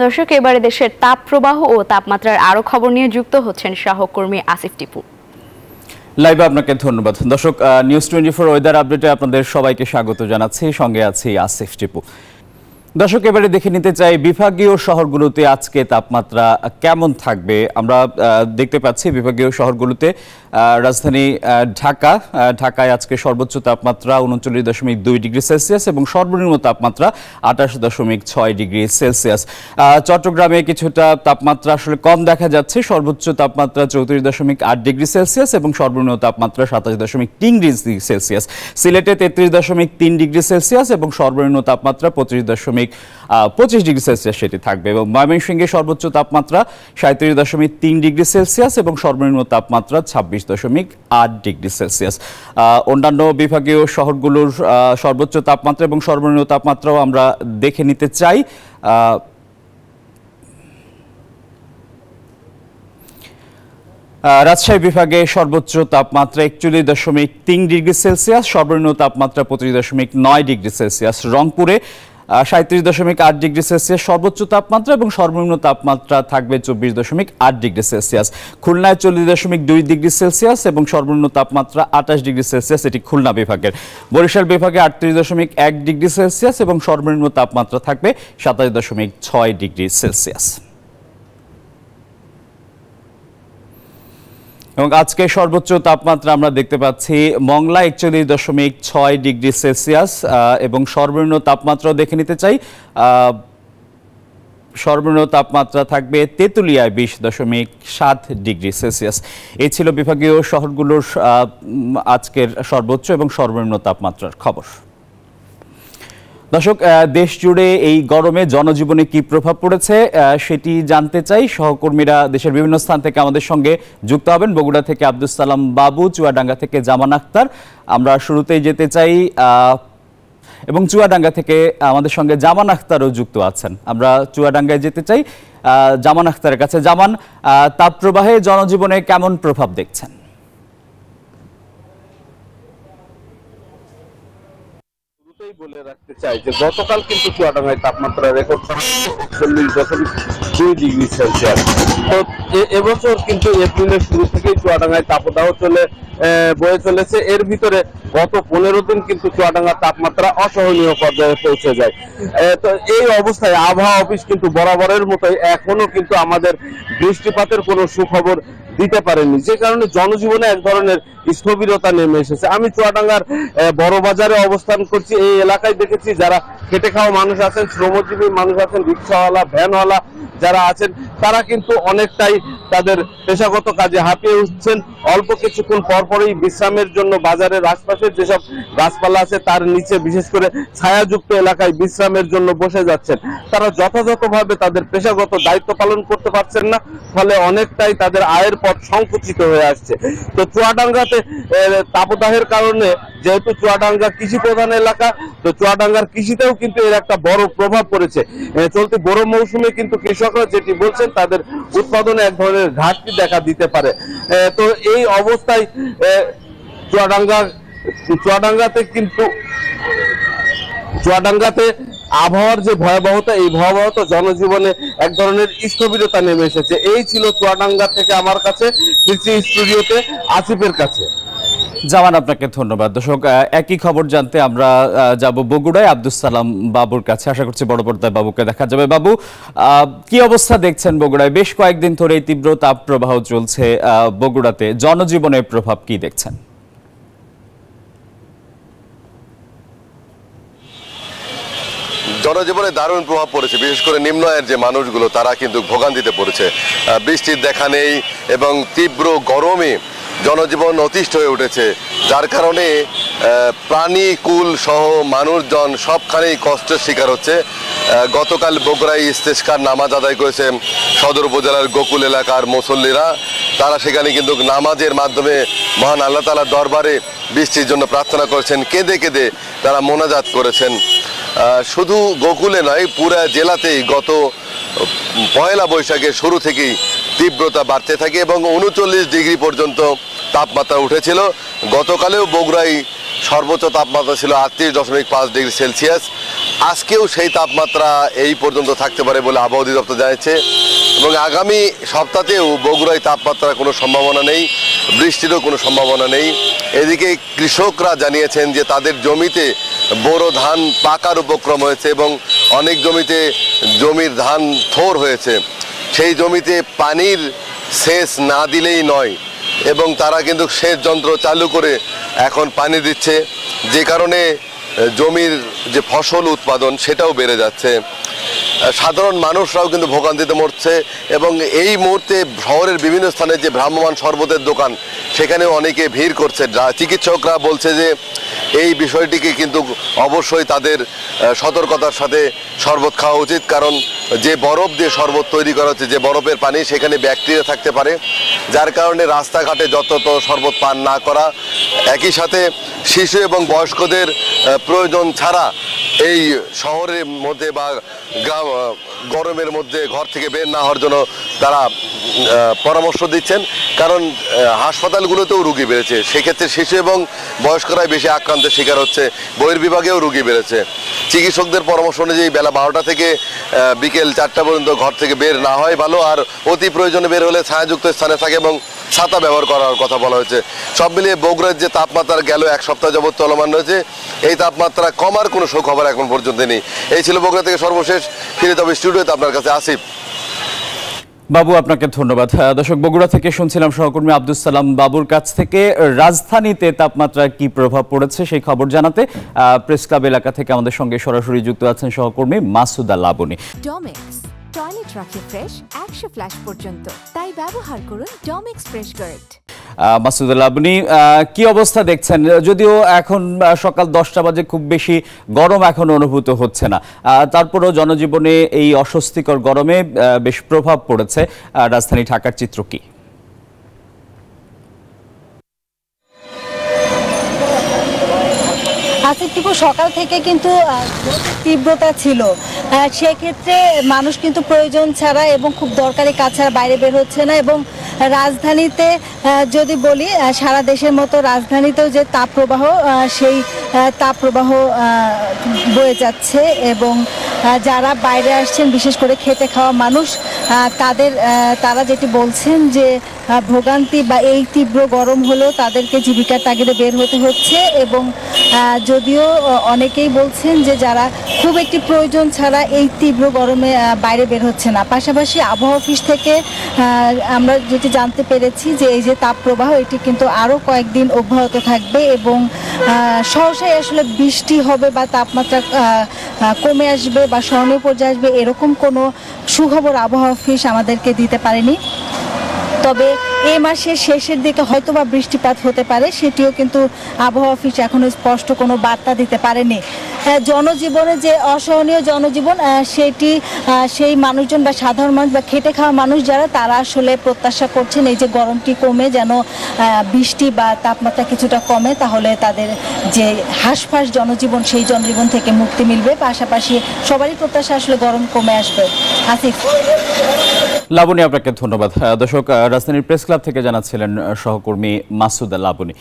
দর্শক, এবারে দেশের তাপ প্রবাহ ও তাপমাত্রার আরও খবর নিয়ে যুক্ত হচ্ছেন সহকর্মী আসিফ টিপু। লাইভে আপনাকে ধন্যবাদ। দর্শক নিউজ টোয়েন্টি ফোর ওয়েদার আপডেটে আপনাদের সবাইকে স্বাগত জানাচ্ছি। সঙ্গে আছি আসিফ টিপু। দর্শক, এবারে দেখে নিতে চাই বিভাগীয় শহরগুলোতে আজকে তাপমাত্রা কেমন থাকবে? আমরা দেখতে পাচ্ছি বিভাগীয় শহরগুলোতে রাজধানী ঢাকা ঢাকায় আজকে সর্বোচ্চ তাপমাত্রা উনচল্লিশ দশমিক দুই ডিগ্রি সেলসিয়াস এবং সর্বনিম্ন তাপমাত্রা আঠাশ দশমিক ছয় ডিগ্রি সেলসিয়াস। চট্টগ্রামে কিছুটা তাপমাত্রা আসলে কম দেখা যাচ্ছে, সর্বোচ্চ তাপমাত্রা চৌত্রিশ দশমিক আট ডিগ্রি সেলসিয়াস এবং সর্বনিম্ন তাপমাত্রা সাতাশ দশমিক তিন ডিগ্রি সেলসিয়াস। সিলেটে তেত্রিশ দশমিক তিন ডিগ্রি সেলসিয়াস এবং সর্বনিম্ন তাপমাত্রা পঁচিশ দশমিক দশমিক পঁচিশ ডিগ্রি সেলসিয়াস সেটি থাকবে এবং ময়মনসিংহে সর্বোচ্চ তাপমাত্রা সাঁত্রিশ দশমিক তিন ডিগ্রি সেলসিয়াস এবং সর্বনিম্ন তাপমাত্রা ছাব্বিশ দশমিক আট ডিগ্রি সেলসিয়াস। অন্যান্য বিভাগীয় শহরগুলোর সর্বোচ্চ তাপমাত্রা এবং সর্বনিম্ন তাপমাত্রাও আমরা দেখে নিতে চাই। রাজশাহী বিভাগে সর্বোচ্চ তাপমাত্রা একচল্লিশ দশমিক তিন ডিগ্রি সেলসিয়াস, সর্বনিম্ন তাপমাত্রা পঁচিশ দশমিক নয় ডিগ্রি সেলসিয়াস। রংপুরে সাঁত্রিশ দশমিক আট ডিগ্রি সেলসিয়াস, সর্বোচ্চ তাপমাত্রা এবং সর্বনিম্ন তাপমাত্রা থাকবে চব্বিশ দশমিক আট ডিগ্রি সেলসিয়াস। খুলনায় চল্লিশ দশমিক দুই ডিগ্রি সেলসিয়াস এবং সর্বনিম্ন তাপমাত্রা আঠাশ ডিগ্রি সেলসিয়াস, এটি খুলনা বিভাগের। বরিশাল বিভাগে আটত্রিশ দশমিক এক ডিগ্রি সেলসিয়াস এবং সর্বনিম্ন তাপমাত্রা থাকবে সাতাশ দশমিক ছয় ডিগ্রি সেলসিয়াস। এবং আজকে সর্বোচ্চ তাপমাত্রা আমরা দেখতে পাচ্ছি মংলা একচল্লিশ দশমিক ছয় ডিগ্রি সেলসিয়াস এবং সর্বনিম্ন তাপমাত্রাও দেখে নিতে চাই। সর্বনিম্ন তাপমাত্রা থাকবে তেঁতুলিয়ায় বিশ দশমিক সাত ডিগ্রি সেলসিয়াস। এই ছিল বিভাগীয় শহরগুলোর আজকের সর্বোচ্চ এবং সর্বনিম্ন তাপমাত্রার খবর। দর্শক দেশ জুড়ে এই গরমে জনজীবনে কি প্রভাব পড়েছে সেটি জানতে চাই। সহকর্মীরা দেশের বিভিন্ন স্থান থেকে আমাদের সঙ্গে যুক্ত হবেন। বগুড়া থেকে আব্দুল সালাম বাবু, চুয়াডাঙ্গা থেকে জামান আক্তার আমরা শুরুতেই যেতে চাই এবং চুয়াডাঙ্গা থেকে আমাদের সঙ্গে জামান আখতারও যুক্ত আছেন। আমরা চুয়াডাঙ্গায় যেতে চাই জামান আখতারের কাছে। জামান তাপপ্রবাহে জনজীবনে কেমন প্রভাব দেখছেন? বলে রাখতে চাই যে গতকাল কিন্তু চুয়াডাঙ্গায় তাপমাত্রা রেকর্ড করা চল্লিশ দশমিক দুই ডিগ্রি সেলসিয়াস। তো এবছর কিন্তু এপ্রিলের শুরু থেকেই চুয়াডাঙ্গায় তাপদাহ চলে বয়ে চলেছে। এর ভিতরে গত পনেরো দিন কিন্তু চুয়াডাঙ্গার তাপমাত্রা অসহনীয় পর্যায়ে পৌঁছে যায়। তো এই অবস্থায় আবহাওয়া অফিস কিন্তু বরাবরের মতোই এখনও কিন্তু আমাদের বৃষ্টিপাতের কোনো সুখবর দিতে পারেনি যে কারণে জনজীবনে এক ধরনের স্থবিরতা নেমে এসেছে। আমি চুয়াডাঙ্গার বড় বাজারে অবস্থান করছি। এই এলাকায় দেখেছি যারা খেটে খাওয়া মানুষ আছেন, শ্রমজীবী মানুষ আছেন, রিক্সাওয়ালা, ভ্যানওয়ালা যারা আছেন, তারা কিন্তু অনেকটাই তাদের পেশাগত কাজে হাঁপিয়ে উঠছেন। অল্প কিছুক্ষণ পরপরই বিশ্রামের জন্য বাজারের আশপাশে যেসব গাছপালা আছে, তার নিচে বিশেষ করে ছায়াযুক্ত এলাকায় বিশ্রামের জন্য বসে যাচ্ছেন। তারা যথাযথভাবে তাদের পেশাগত দায়িত্ব পালন করতে পারছেন না, ফলে অনেকটাই তাদের আয়ের পথ সংকুচিত হয়ে আসছে। তো চুয়াডাঙ্গাতে তাপদাহের কারণে যেহেতু চুয়াডাঙ্গা কৃষি প্রধান এলাকা, তো চুয়াডাঙ্গার কৃষিতেও কিন্তু এর একটা বড় প্রভাব পড়েছে। চলতি বড় মৌসুমে কিন্তু কৃষকরা যেটি বলছেন, তাদের উৎপাদনে এক ধরনের ঘাটতি দেখা দিতে পারে। তো এই অবস্থায় চুয়াডাঙ্গা চুয়াডাঙ্গাতে কিন্তু, চুয়াডাঙ্গাতে আবহাওয়ার যে ভয়াবহতা, এই ভয়াবহতা জনজীবনে এক ধরনের স্থবিরতা নেমে এসেছে। এই ছিল চুয়াডাঙ্গা থেকে আমার কাছে স্টুডিওতে আসিফের কাছে। জামান, আপনাকে ধন্যবাদ। দর্শক একই খবর জানতে আমরা যাব বগুড়ায়। আব্দুল সালাম বাবুর কাছে। আশা করছি বড় পর্দায় বাবুকে দেখা যাবে। বাবু কি অবস্থা দেখছেন বগুড়ায়? বেশ কয়েকদিন ধরে তীব্র তাপ প্রবাহ চলছে বগুড়াতে। জনজীবনের প্রভাব কি দেখছেন? জনজীবনে দারুণ প্রভাব পড়েছে। বিশেষ করে নিম্ন আয়ের যে মানুষগুলো, তারা কিন্তু ভোগান্তিতে পড়েছে। বৃষ্টির দেখা নেই এবং তীব্র গরমে জনজীবন অতিষ্ঠ হয়ে উঠেছে। যার কারণে প্রাণী, কুল সহ মানুষজন সবখানেই কষ্টের শিকার হচ্ছে। গতকাল বগুড়ায় ইস্তেস্কার নামাজ আদায় করেছে সদর উপজেলার গোকুল এলাকার মুসল্লিরা। তারা সেখানে কিন্তু নামাজের মাধ্যমে মহান আল্লাহ তালার দরবারে বৃষ্টির জন্য প্রার্থনা করেছেন। কেঁদে কেঁদে তারা মোনাজাত করেছেন। শুধু গোকুলে নয়, পুরা জেলাতেই গত পয়লা বৈশাখের শুরু থেকেই তীব্রতা বাড়তে থাকে এবং উনচল্লিশ ডিগ্রি পর্যন্ত তাপমাত্রা উঠেছিল। গতকালেও বগুড়াই সর্বোচ্চ তাপমাত্রা ছিল আটত্রিশ দশমিক পাঁচ ডিগ্রি সেলসিয়াস। আজকেও সেই তাপমাত্রা এই পর্যন্ত থাকতে পারে বলে আবহাওয়া অধিদপ্তর জানিয়েছে। এবং আগামী সপ্তাহেও বগুড়ায় তাপমাত্রার কোনো সম্ভাবনা নেই, বৃষ্টিরও কোনো সম্ভাবনা নেই। এদিকে কৃষকরা জানিয়েছেন যে তাদের জমিতে বোরো ধান পাকার উপক্রম হয়েছে এবং অনেক জমিতে জমির ধান থোর হয়েছে। সেই জমিতে পানির সেচ না দিলেই নয়। এবং তারা কিন্তু সেচ যন্ত্র চালু করে এখন পানি দিচ্ছে। যে কারণে জমির যে ফসল উৎপাদন সেটাও বেড়ে যাচ্ছে। সাধারণ মানুষরাও কিন্তু ভোগান্তিতে মরছে এবং এই মুহূর্তে শহরের বিভিন্ন স্থানে যে ভ্রাম্যমান শরবতের দোকান সেখানে অনেকে ভিড় করছে চিকিৎসকরা বলছে যে, এই বিষয়টিকে কিন্তু অবশ্যই তাদের সতর্কতার সাথে শরবত খাওয়া উচিত। কারণ যে বরফ দিয়ে শরবত তৈরি করা হচ্ছে, যে বরফের পানি, সেখানে ব্যাকটেরিয়া থাকতে পারে। যার কারণে রাস্তাঘাটে যত শরবত পান না করা, একই সাথে শিশু এবং বয়স্কদের প্রয়োজন ছাড়া এই শহরের মধ্যে বা গ্রাম গরমের মধ্যে ঘর থেকে বের না হওয়ার জন্য তারা পরামর্শ দিচ্ছেন। কারণ হাসপাতালগুলোতেও রুগী বেড়েছে। সেক্ষেত্রে শিশু এবং বয়স্করাই বেশি আক্রান্তের শিকার হচ্ছে। বহির্বিভাগেও রুগী বেড়েছে। চিকিৎসকদের পরামর্শ অনুযায়ী বেলা বারোটা থেকে বিকেল চারটা পর্যন্ত ঘর থেকে বের না হয় ভালো। আর অতি প্রয়োজনে বের হলে ছায়াযুক্ত স্থানে থাকে এবং ছাতা ব্যবহার করার কথা বলা হয়েছে। সব মিলিয়ে বগুড়ার যে তাপমাত্রা গেল এক সপ্তাহ যাবত চলমান রয়েছে এই তাপমাত্রা কমার কোনো সুখবর এখন পর্যন্ত নেই। এই ছিল বগুড়া থেকে সর্বশেষ ফিরে তবে স্টুডিওতে আপনার কাছে আসিফ। বাবু আপনাকে ধন্যবাদ। দর্শক বগুড়া থেকে শুনছিলাম সহকর্মী আব্দুল সালাম বাবুর কাছ থেকে রাজধানীতে তাপমাত্রার কি প্রভাব পড়েছে সেই খবর জানাতে আহ, প্রেস ক্লাব এলাকা থেকে আমাদের সঙ্গে সরাসরি যুক্ত আছেন সহকর্মী মাসুদা লাবনী ডমেক্স টয়লেট রাখে ফ্রেশ একশো ফ্ল্যাশ পর্যন্ত। তাই ব্যবহার করুন ডমেক্স ফ্রেশ গার্ড মাসুদুল্লাহ আপনি কি অবস্থা দেখছেন? যদিও এখন সকাল দশটা বাজে, খুব বেশি গরম এখন অনুভূত হচ্ছে না। তারপরেও জনজীবনে এই অস্বস্তিকর গরমে বেশ প্রভাব পড়েছে। রাজধানী ঢাকার চিত্র কি? আসিফটুকু সকাল থেকে কিন্তু তীব্রতা ছিল। সেক্ষেত্রে মানুষ কিন্তু প্রয়োজন ছাড়া এবং খুব দরকারি কাজ ছাড়া বাইরে বের হচ্ছে না এবং রাজধানীতে যদি বলি সারা দেশের মতো রাজধানীতেও যে তাপপ্রবাহ সেই তাপপ্রবাহ বয়ে যাচ্ছে এবং যারা বাইরে আসছেন, বিশেষ করে খেতে খাওয়া মানুষ তাদের তারা যেটি বলছেন যে ভোগান্তি বা এই তীব্র গরম হলেও তাদেরকে জীবিকার তাগিদে বের হতে হচ্ছে এবং যদিও অনেকেই বলছেন যে যারা খুব একটি প্রয়োজন ছাড়া এই তীব্র গরমে বাইরে বের হচ্ছে না। পাশাপাশি আবহাওয়া অফিস থেকে আমরা যেটি জানতে পেরেছি যে এই যে তাপপ্রবাহ এটি কিন্তু আরও কয়েকদিন অব্যাহত থাকবে এবং আহ, সহসাই আসলে বৃষ্টি হবে বা তাপমাত্রা কমে আসবে বা স্মরণীয় পর্যায়ে আসবে এরকম কোনো সুখবর আবহাওয়া অফিস আমাদেরকে দিতে পারেনি। তবে এই মাসের শেষের দিকে হয়তো বা বৃষ্টিপাত হতে পারে, সেটিও কিন্তু আবহাওয়া অফিস এখনও স্পষ্ট কোনো বার্তা দিতে পারেনি। জনজীবনে যে অসহনীয় জনজীবন সেটি সেই মানুষজন বা সাধারণ মানুষ বা খেটে খাওয়া মানুষ যারা, তারা আসলে প্রত্যাশা করছেন এই যে গরমটি কমে যেন বৃষ্টি বা তাপমাত্রা কিছুটা কমে, তাহলে তাদের যে হাঁসফাঁস জনজীবন, সেই জনজীবন থেকে মুক্তি মিলবে। পাশাপাশি সবারই প্রত্যাশা আসলে গরম কমে আসবে। আসিফ। লাবণী, আপনাকে ধন্যবাদ। দর্শক রাজধানীর প্রেস ক্লাব থেকে জানাচ্ছিলেন সহকর্মী মাসুদা লাবণী।